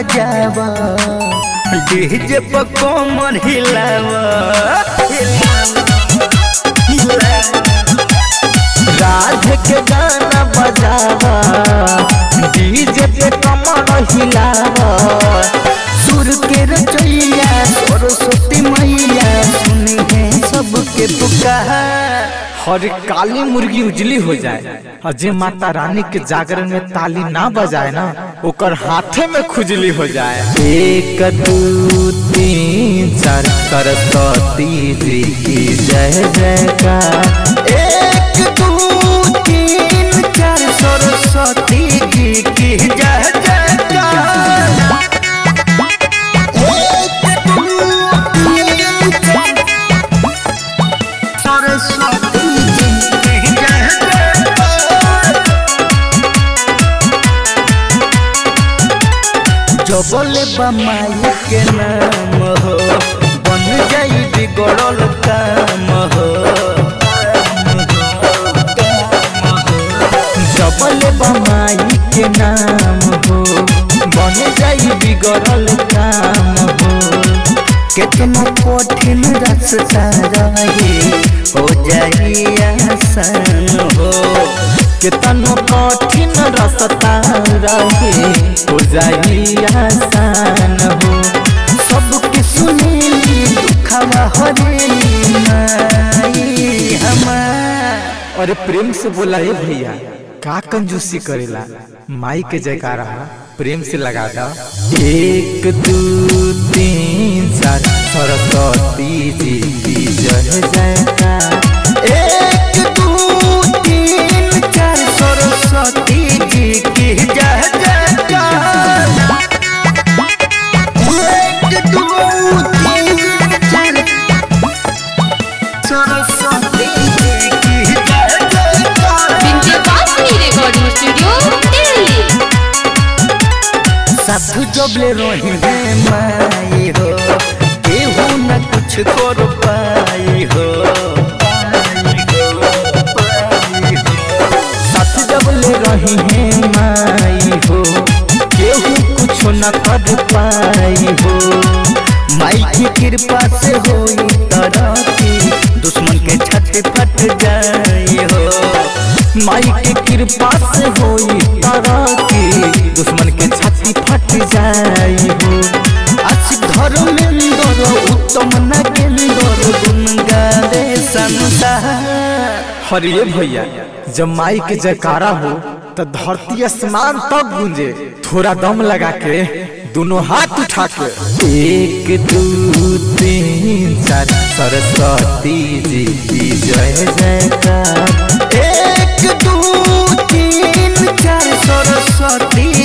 बजावा डीजे पर हिलावा राधे के गाना बजावा डीजे पे कमर हिलावा सुर के रचैया सरस्वती मैया सुनी है सबके पुकार। हर काली मुर्गी उजली हो जाए। और जे माता रानी के जागरण में ताली ना बजाए ना, ओकर हाथे में खुजली हो जाए। एक सरस्वती जी की जय जयकार। जबले बमाई के नाम हो, बन जाई बिगड़ल काम हो। जबले बमाई के नाम हो, बन जाई बिगड़ल काम हो। कितना कठिन रास्ता रहे, हो जाई आसान हो। कठिन रास्ता रहे। हो जाई आसान हो। सबके सुनेली दुखवा हरेली माई हमार। अरे प्रेम से बोला हे भैया। का कंजूसी करेला? माई के जयकारा प्रेम से लगा दा। एक दू तीन चार सरस्वती जी की जय जयकार। साधु जबले रही है माई हो केहू न कुछ कर पाई हो साधु जबले रही है माई हो, केहू कुछ न कर पाई हो। माई की कृपा से तरक्की दुश्मन के छत फट जाई हो। माई के कृपा से तरक्की दुश्मन के छाती फट जाई हो। आज घर में उत्तम हरिये भैया, जब माई के जयकारा हो तो धरती आसमान तक गूंजे। थोड़ा दम लगा के दोनों हाथ उठा के एक, दो, तीन, चार। सरस्वती जी की जय जयकार। एक, दो, तीन, चार। सरस्वती